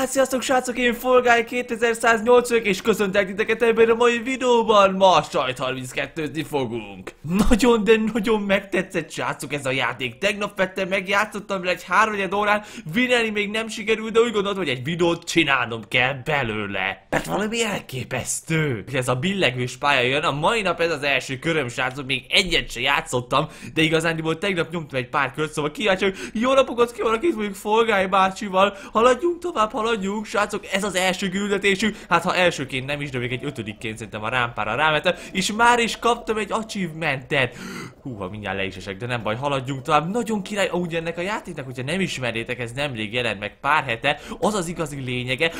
Hát sziasztok srácok, én Folgály 2108 és köszöntek titeket ebben a mai videóban. Ma sajt 32 fogunk. Nagyon, de nagyon megtetszett srácok ez a játék. Tegnap vettem meg, játszottam egy 3 órán, vinelni még nem sikerült, de úgy gondoltam, hogy egy videót csinálnom kell belőle. Mert valami elképesztő. Ez a billegős pálya jön, a mai nap ez az első köröm srácok, még egyet se játszottam, de igazán tegnap nyomtam egy pár kört, szóval kíváncsi, jó napokat kívánok itt mondjuk Folgály bácsival, haladjunk tovább, haladjunk, srácok, ez az első küldetésünk. Hát ha elsőként nem is, de még egy ötödikként szerintem a rámpára rámentem, és már is kaptam egy achievementet. Húha, mindjárt le is esek, de nem baj, haladjunk tovább. Nagyon király, úgy ennek a játéknak, hogyha nem ismernétek, ez nemrég jelent meg pár hete, az az igazi lényege,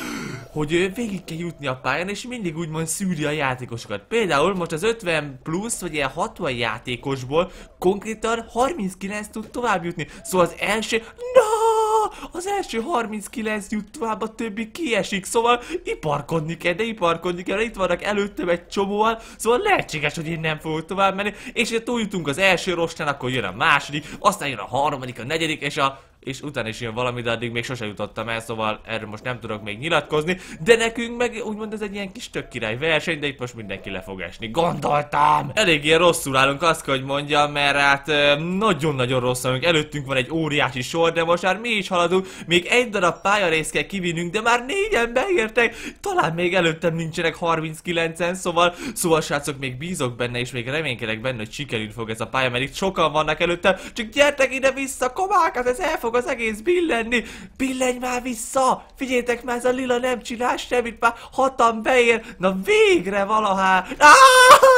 hogy végig kell jutni a pályán, és mindig úgymond szűri a játékosokat. Például most az 50 plusz, vagy ilyen 60 játékosból konkrétan 39 tud tovább jutni. Szóval az első... No! Az első 39 jut tovább, a többi kiesik, szóval iparkodni kell, de iparkodni kell, itt vannak előttem egy csomóan, szóval lehetséges, hogy én nem fogok tovább menni, és ha túl jutunk az első rostán, akkor jön a második, aztán jön a harmadik, a negyedik, és a és utána is jön valami, de addig még sose jutottam el, szóval erről most nem tudok még nyilatkozni, de nekünk meg úgymond ez egy ilyen kis tök király verseny, de itt most mindenki le fog esni. Gondoltam! Eléggé rosszul állunk, azt kell, hogy mondjam, mert hát nagyon-nagyon rossz állunk. Előttünk van egy óriási sor, de most már mi is haladunk, még egy darab pályarész kell kivinnünk, de már négyen beértek, talán még előttem nincsenek 39-en, szóval, szóval srácok, még bízok benne, és még reménykedek benne, hogy sikerül fog ez a pálya, mert itt sokan vannak előttem, csak gyertek ide vissza, komákat, ez el fog fog az egész billenni. Billenj már vissza! Figyeljetek már, ez a lila nem csinál semmit, már hatan beér. Na végre valahá. Ah!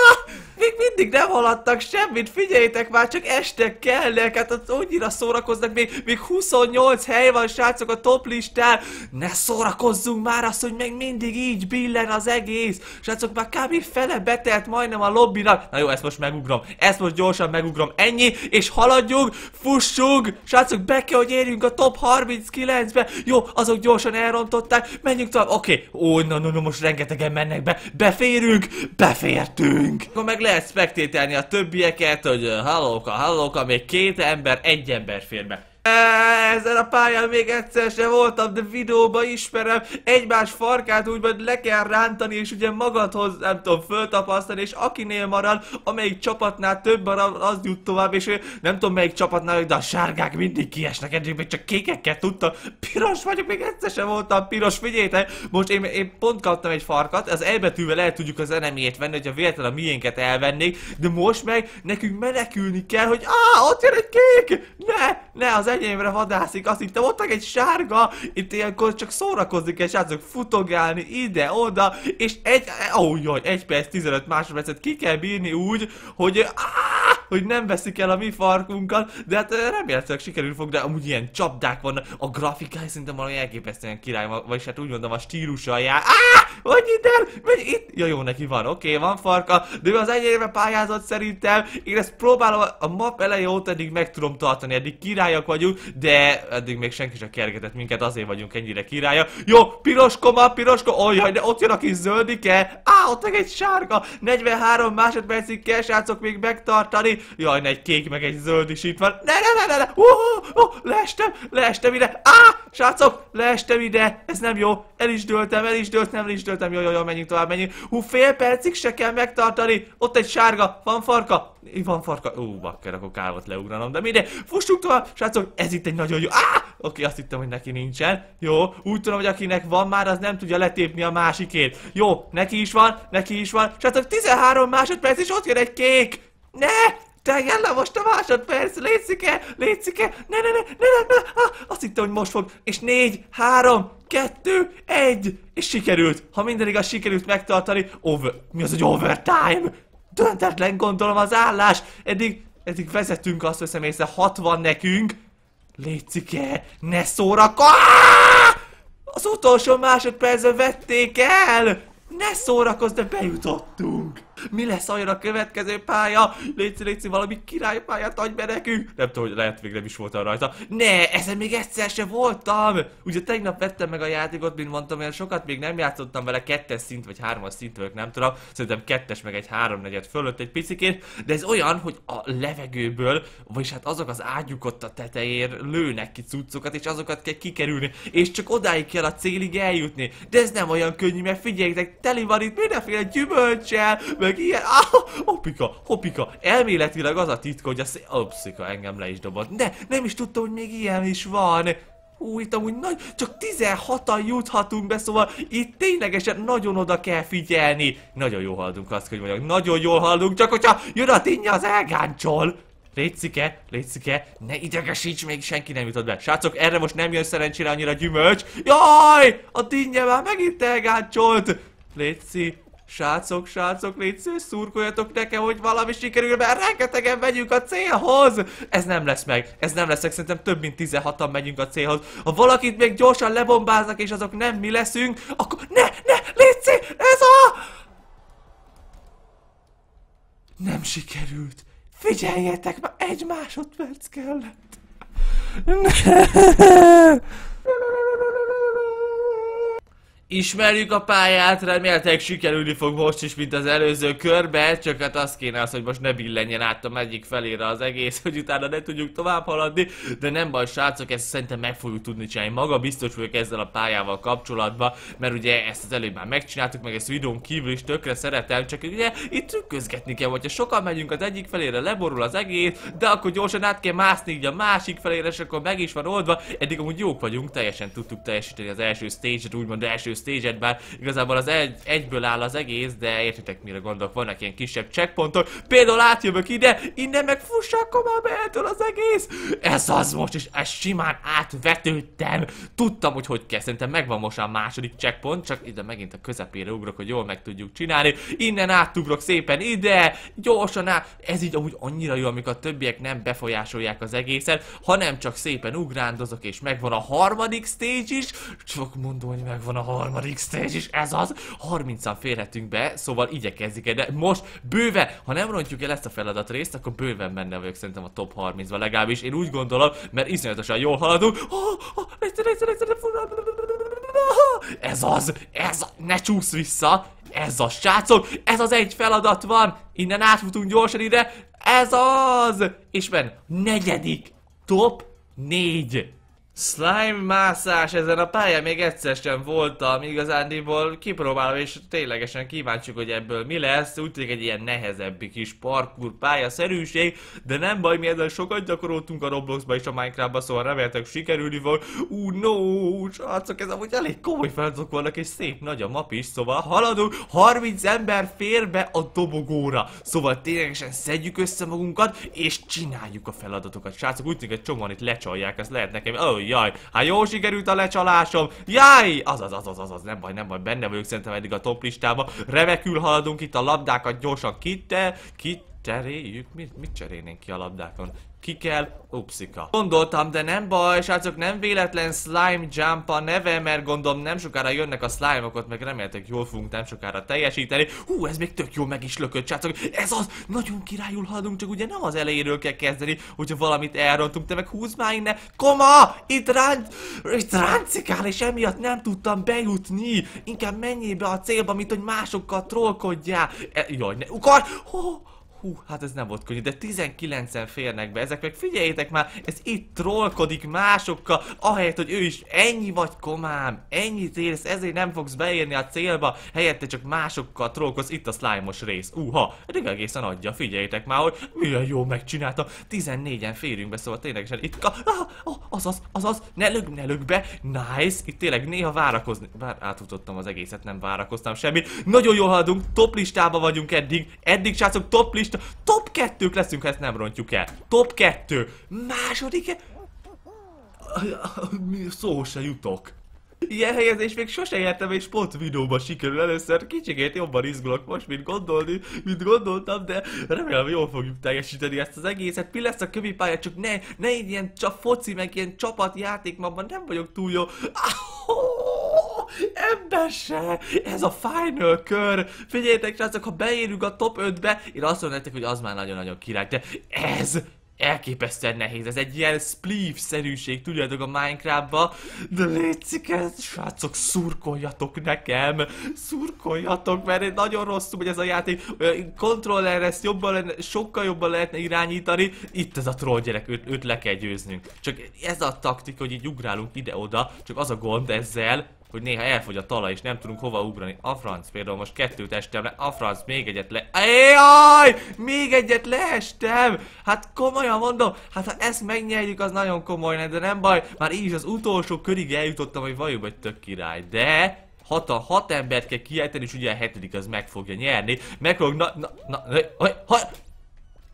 Még mindig nem haladtak semmit, figyeljétek már, csak este kellnek, hát ott annyira szórakoznak, még, még 28 hely van, srácok, a top listán. Ne szórakozzunk már azt, hogy még mindig így billen az egész. Srácok, már kb. fele betelt majdnem a lobbinak. Na jó, ezt most megugrom, ezt most gyorsan megugrom, ennyi, és haladjunk, fussunk. Srácok, be kell, hogy érjünk a top 39-be. Jó, azok gyorsan elrontották, menjünk tovább. Oké, okay. ó, na, na, na, most rengetegen mennek be, beférünk, befértünk. Akkor meg lehet spektételni a többieket, hogy hallóka, hallóka, még két ember, egy ember fér be. Ezen a pályán még egyszer sem voltam, de videóba ismerem, egymás farkát úgymond le kell rántani, és ugye magadhoz, nem tudom, föltapasztani, és akinél marad, amelyik csapatnál több marad, az jut tovább, és nem tudom melyik csapatnál, de a sárgák mindig kiesnek, eddig még csak kékekkel tudtam. Piros vagyok, még egyszer sem voltam piros, figyeljétek, most én, én pont kaptam egy farkat, az elbetűvel el tudjuk az enemét venni, hogyha véletlenül a miénket elvennék, de most meg nekünk menekülni kell, hogy áh, ott jön egy kék! Ne, ne, az enyémre vadászik, azt hittem, ott egy sárga, itt ilyenkor csak szórakozni kell, srácok, futogálni ide-oda, és egy, ó, jaj, egy perc, 15 másodpercet ki kell bírni úgy, hogy, áh, hogy nem veszik el a mi farkunkat, de hát remélhetőleg sikerül fog, de amúgy ilyen csapdák vannak, a grafikája szerintem valami elképesztően király, vagyis hát úgy mondom a stílusa jár. Áh, hogy ide, megy itt, ja jó, neki van, oké, okay, van farka, de ő az egyébe pályázott szerintem, én ezt próbálom a map eleje óta eddig meg tudom tartani, eddig királyak vagyunk, de eddig még senki sem kergetett minket, azért vagyunk ennyire királya. Jó, piros koma, piros koma, oh, jaj, de ott jön a kis zöldike, á, ott meg egy sárga, 43 másodpercig kell srácok még megtartani, jaj, egy kék meg egy zöld is itt van, ne, ne, ne, ne, ne, uh, uh, leestem, leestem ide, á, srácok, leestem ide, ez nem jó, el is dőltem, el is dőltem, el is dőltem, jó, jó, jó, menjünk tovább, menjünk, hú, fél percig se kell megtartani, ott egy sárga, van farka, van farka, ú, bakker, akkor kár volt leugranom, de mindegy, fussunk tovább, srácok, ez itt egy nagyon jó, áh, oké, azt hittem, hogy neki nincsen, jó, úgy tudom, hogy akinek van már, az nem tudja letépni a másikét, jó, neki is van, neki is van, srácok, 13 másodperc, és ott jön egy kék, ne, Teljel le most a másodperc, létszike, létszike, ne, ne, ne, ne, ne, ne, ah, azt hittem, hogy most fog, és négy, három, kettő, egy, és sikerült. Ha minden igaz, sikerült megtartani, over, mi az, hogy overtime? Döntetlen gondolom az állás, eddig, eddig vezetünk, azt veszem észre, 60 nekünk. Létszike, ne szórakozz! Az utolsó másodpercben vették el! Ne szórakozz, de bejutottunk! Mi lesz olyan a következő pálya? Léci, léci, valami királypályát adj be nekünk. Nem tudom, hogy lehet még nem is voltam rajta. Ne, ezen még egyszer se voltam. Ugye tegnap vettem meg a játékot, mint mondtam, olyan sokat még nem játszottam vele, kettes szint vagy hármas szint vagyok, nem tudom. Szerintem kettes meg egy háromnegyed fölött egy picikét. De ez olyan, hogy a levegőből, vagyis hát azok az ágyuk ott a tetején lőnek ki cuccokat, és azokat kell kikerülni. És csak odáig kell a célig eljutni. De ez nem olyan könnyű, mert figyeljétek, teli van itt mindenféle gyümölcsel, meg ilyen, ah, hopika, hopika. Elméletileg az a titka, hogy a szé... Opszika, engem le is dobott. De nem is tudtam, hogy még ilyen is van. Hú, itt amúgy nagy, csak 16-an juthatunk be, szóval itt ténylegesen nagyon oda kell figyelni. Nagyon jól haladunk, azt hogy mondjak, nagyon jól haladunk, csak hogyha jön a tinja az elgáncsol. Létszike, létszike, ne idegesíts, még senki nem jutott be. Srácok, erre most nem jön szerencsére annyira gyümölcs. Jaj, a dinnye már megint elgáncsolt. Létszi, Srácok, srácok, légy szíves, szurkoljatok nekem, hogy valami sikerül, mert rengetegen megyünk a célhoz! Ez nem lesz meg, ez nem lesz meg, szerintem több mint 16-an megyünk a célhoz. Ha valakit még gyorsan lebombáznak, és azok nem mi leszünk, akkor ne, ne, légy ez a... Nem sikerült. Figyeljetek, már egy másodperc kellett. Ismerjük a pályát, reméltek sikerülni fog most is, mint az előző körbe, csak hát az kéne az, hogy most ne billenjen át a egyik felére az egész, hogy utána ne tudjuk tovább haladni, de nem baj srácok, ezt szerintem meg fogjuk tudni csinálni. Maga biztos vagyok ezzel a pályával kapcsolatban, mert ugye ezt az előbb már megcsináltuk, meg ezt videón kívül is tökre szeretem, csak ugye itt trükközgetni kell, hogyha sokan megyünk az egyik felére, leborul az egész, de akkor gyorsan át kell mászni így a másik felére, és akkor meg is van oldva. Eddig amúgy jók vagyunk, teljesen tudtuk teljesíteni az első stage-et, úgymond első stage bár igazából az egy, egyből áll az egész, de értitek mire gondolok, vannak ilyen kisebb checkpontok. Például átjövök ide, innen meg fussa, akkor már beeltől az egész. Ez az most, és ezt simán átvetődtem. Tudtam, hogy hogy kell, szerintem megvan most a második checkpoint, csak ide megint a közepére ugrok, hogy jól meg tudjuk csinálni. Innen átugrok szépen ide, gyorsan át. Ez így amúgy annyira jó, amikor a többiek nem befolyásolják az egészet, hanem csak szépen ugrándozok, és megvan a harmadik stage is. Csak mondom, hogy megvan a harmadik harmadik stage is, ez az, 30-an férhetünk be, szóval igyekezik de most bőve, ha nem rontjuk el ezt a feladat részt, akkor bőven benne vagyok szerintem a top 30-ban legalábbis, én úgy gondolom, mert iszonyatosan jól haladunk. Ez az, ez ne csúsz vissza, ez az, srácok, ez az egy feladat van, innen átfutunk gyorsan ide, ez az, és ben negyedik, top 4. Slime mászás ezen a pályán még egyszer sem voltam, igazándiból. Kipróbálom és ténylegesen kíváncsi, hogy ebből mi lesz, úgy tűnik egy ilyen nehezebb kis parkour pályaszerűség, de nem baj, mi ezzel sokat gyakoroltunk a Robloxba és a Minecraftba, szóval reméltek sikerülni fog. Ú, uh, no, srácok, ez amúgy elég komoly feladatok vannak, és szép nagy a map is, szóval haladunk, 30 ember fér be a dobogóra, szóval ténylegesen szedjük össze magunkat, és csináljuk a feladatokat. Srácok, úgy tűnik, hogy csomóan itt lecsalják, ez lehet nekem, oh, jaj, hát jó sikerült a lecsalásom, jaj, az az, az, az, az, az, nem baj, nem baj, benne vagyok szerintem eddig a top listában, remekül haladunk itt a labdákat gyorsan. Kitte, kit cseréljük, mit, mit cserélnénk ki a labdákon? Ki kell? Upszika. Gondoltam, de nem baj, srácok, nem véletlen Slime Jump a neve, mert gondolom nem sokára jönnek a slime-okat, meg reméltek jól fogunk nem sokára teljesíteni. Hú, ez még tök jó meg is lökött, srácok. Ez az, nagyon királyul haladunk, csak ugye nem az elejéről kell kezdeni, hogyha valamit elrontunk, te meg húz már innen. Koma! Itt ránc, itt ráncikál, és emiatt nem tudtam bejutni. Inkább menjél be a célba, mint hogy másokkal trollkodjál. E, jaj, ne, ukar! Oh, Hú, hát ez nem volt könnyű, de 19-en férnek be, ezek meg. Figyeljétek már, ez itt trollkodik másokkal, ahelyett, hogy ő is ennyi vagy komám, ennyit érsz, ezért nem fogsz beérni a célba, helyette csak másokkal trollkodsz, itt a slime-os rész. Uha, eddig egészen adja, figyeljétek már, hogy milyen jó megcsináltam, 14-en férünk be, szóval ténylegesen itt, ah, ah, azaz, azaz, ne lög, ne lög be, nice, itt tényleg néha várakozni, bár átutottam az egészet, nem várakoztam semmit, nagyon jól haladunk, top listában vagyunk eddig, eddig srácok, top list lista. Top 2 leszünk, ha ezt nem rontjuk el. Top 2. Második... Szó se jutok. Ilyen helyezés még sose értem, és pont videóban sikerül először. Kicsikét jobban izgulok most, mint gondolni, mint gondoltam, de remélem jól fogjuk teljesíteni ezt az egészet. Mi lesz a kövi pálya, csak ne, ne ilyen csak foci, meg ilyen csapatjáték, ma nem vagyok túl jó. Ah, Ebbe se! Ez a final kör! Figyeljetek, srácok, ha beérünk a top 5-be, én azt mondom nektek, hogy az már nagyon-nagyon király, de ez elképesztően nehéz. Ez egy ilyen spleef-szerűség, tudjátok a Minecraftba. De létszik ez, srácok, szurkoljatok nekem. Szurkoljatok, mert nagyon rosszul hogy ez a játék. Kontrollerre ezt jobban lenne, sokkal jobban lehetne irányítani. Itt ez a troll gyerek, őt, őt le kell győznünk. Csak ez a taktika, hogy így ugrálunk ide-oda, csak az a gond ezzel, hogy néha elfogy a talaj, és nem tudunk hova ugrani. A franc például most kettőt estem le, a franc még egyet le... Jaj! Még egyet leestem! Hát komolyan mondom, hát ha ezt megnyerjük, az nagyon komoly, de nem baj, már így az utolsó körig eljutottam, hogy vajon tök király, de... Hat, a, hat embert kell kiejteni, és a hetedik az meg nyerni. Meg na, na, na, na, ha,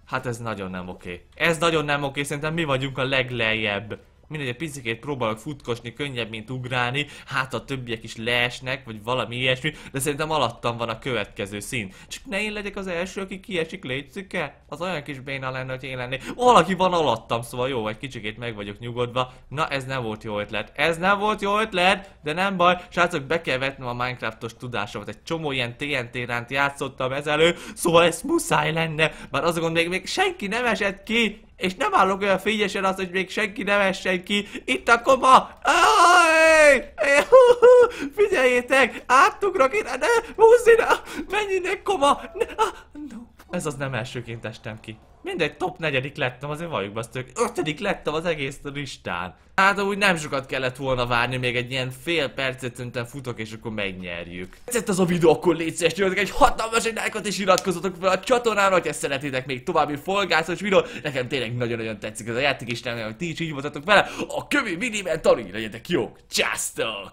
Hát ez nagyon nem oké. Ez nagyon nem oké, szerintem mi vagyunk a leglejjebb mindegy, egy picikét próbálok futkosni, könnyebb, mint ugrálni, hát a többiek is leesnek, vagy valami ilyesmi, de szerintem alattam van a következő szín. Csak ne én legyek az első, aki kiesik, létszike? Az olyan kis béna lenne, hogy én lennék. Valaki van alattam, szóval jó, vagy kicsikét meg vagyok nyugodva. Na, ez nem volt jó ötlet. Ez nem volt jó ötlet, de nem baj. Srácok, be kell vetnem a Minecraftos tudásomat. Egy csomó ilyen TNT ránt játszottam ezelő, szóval ez muszáj lenne. Bár az a gond, még, még senki nem esett ki, és nem állok olyan fényesen az, hogy még senki nem essen ki. Itt a koma! Aj! Figyeljétek! Átugrok ide, ne! Húzz ide! Mennyinek koma! Ne, ah, no. Ez az nem elsőként estem ki. Mindegy, top negyedik lettem, azért valljuk be, azt ötödik lettem az egész listán. Hát úgy nem sokat kellett volna várni, még egy ilyen fél percet szerintem futok, és akkor megnyerjük. Tetszett az a videó, akkor légy szíves, egy hatalmas lájkot, és iratkozzatok fel a csatornára, hogyha szeretnétek még további folgászos videó. Nekem tényleg nagyon-nagyon tetszik ez a játék, és nem hogy ti is így voltatok vele. A kövi miniben tanulj, legyetek jók. Császtok!